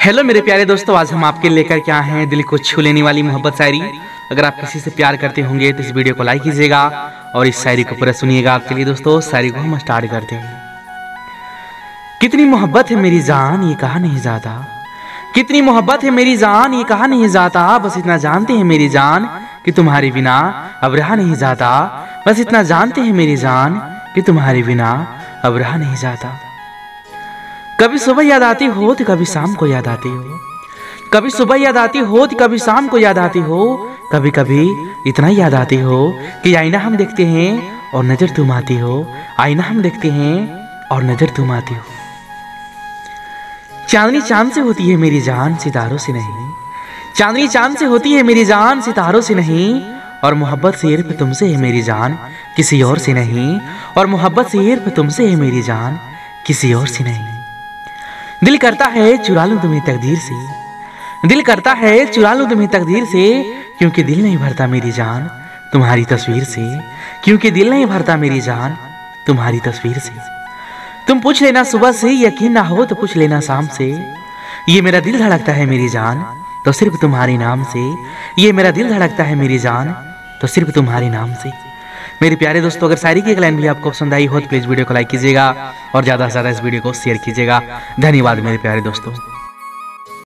Hello मेरे प्यारे दोस्तों, आज हम आपके लेकर क्या हैं? दिल को छू लेने वाली मोहब्बत शायरी। अगर आप किसी से प्यार करते होंगे तो इस वीडियो को लाइक कीजिएगा और इस शायरी को पूरा सुनिएगा आपके लिए दोस्तों। शायरी को हम स्टार्ट करते हैं। कितनी मोहब्बत है मेरी जान, ये कहा नहीं जाता। कितनी मोहब्बत है मेरी जान, ये कहा नहीं जाता। बस इतना जानते हैं मेरी जान कि तुम्हारे बिना अब रहा नहीं जाता। बस इतना जानते हैं मेरी जान कि तुम्हारे बिना अब रहा नहीं जाता। कभी सुबह याद आती हो तो कभी शाम को याद आती हो। कभी सुबह याद आती हो तो कभी शाम को याद आती हो। कभी कभी इतना याद आती हो कि आईना हम देखते हैं और नज़र तुम आती हो। आईना हम देखते हैं और नज़र तुम आती हो। चांदनी चाँद से होती है मेरी जान सितारों से नहीं। चांदनी चाँद से होती है मेरी जान सितारों से नहीं। और मोहब्बत सिर्फ़ तुमसे है मेरी जान किसी और से नहीं। और मोहब्बत सिर्फ़ तुमसे है मेरी जान किसी और से नहीं। दिल करता है चुरा लूँ तुम्हें तकदीर से। दिल करता है चुरा लूँ तुम्हें तकदीर से, क्योंकि दिल नहीं भरता मेरी जान तुम्हारी तस्वीर से। क्योंकि दिल नहीं भरता मेरी जान तुम्हारी तस्वीर से। तुम पूछ लेना सुबह से, यकीन ना हो तो पूछ लेना शाम से। ये मेरा दिल धड़कता है मेरी जान तो सिर्फ़ तुम्हारे नाम से। ये मेरा दिल धड़कता है मेरी जान तो सिर्फ़ तुम्हारे नाम से। मेरे प्यारे दोस्तों, अगर सारी की एक लाइन भी आपको पसंद आई हो तो प्लीज़ वीडियो को लाइक कीजिएगा और ज़्यादा से ज़्यादा इस वीडियो को शेयर कीजिएगा। धन्यवाद मेरे प्यारे दोस्तों।